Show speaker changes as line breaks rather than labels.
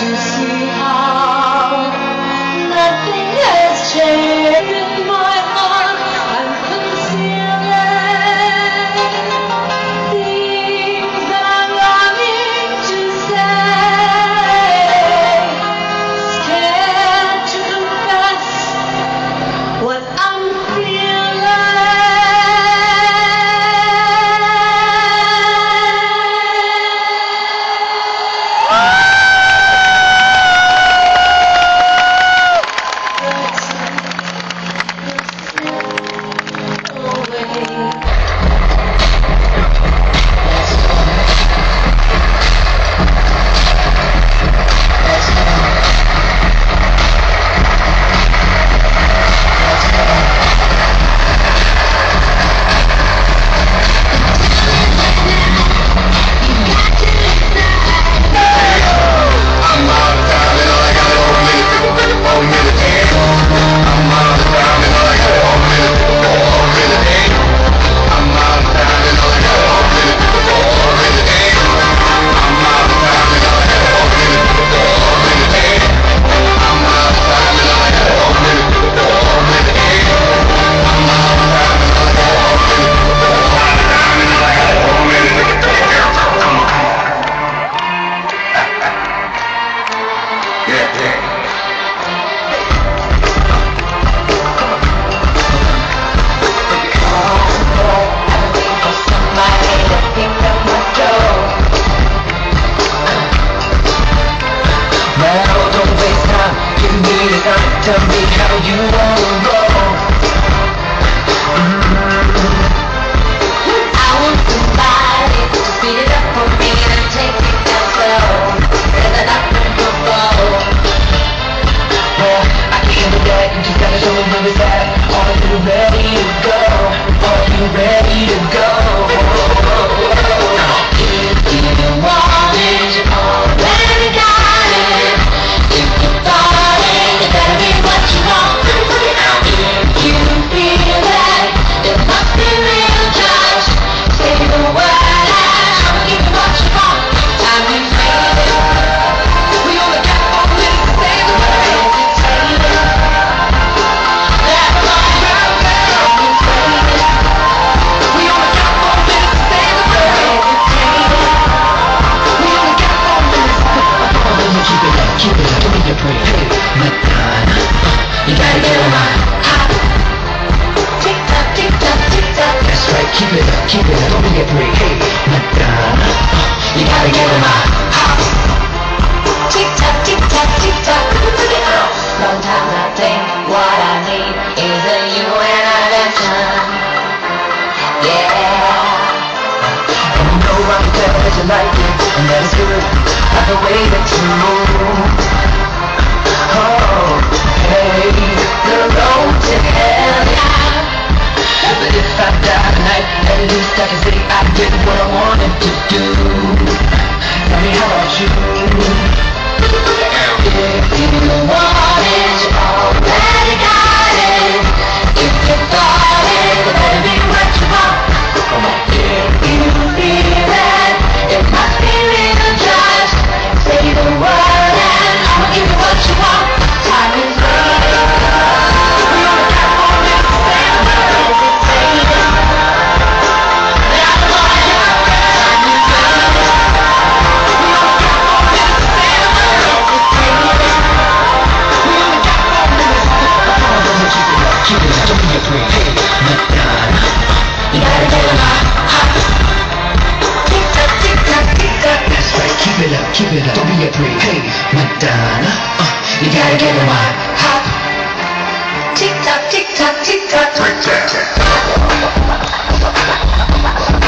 to see.
tell me how you wanna roll.
I want somebody to it up for me and take down not
Well, I can that, you gotta show me Are you ready to go? Are you ready to go? Tick
tock, tick tock, tick tock. Sometimes I think what I need is a. Yeah.
And you know I can tell that you like it, and good. The way that you move. Oh, the road to hell. But if I die tonight, at least I can say I did what I wanted to do. You? Keep it up, keep it up, don't be a Hey, Madonna, you gotta get in my
Tick tock, tick tock, tick tock Break
down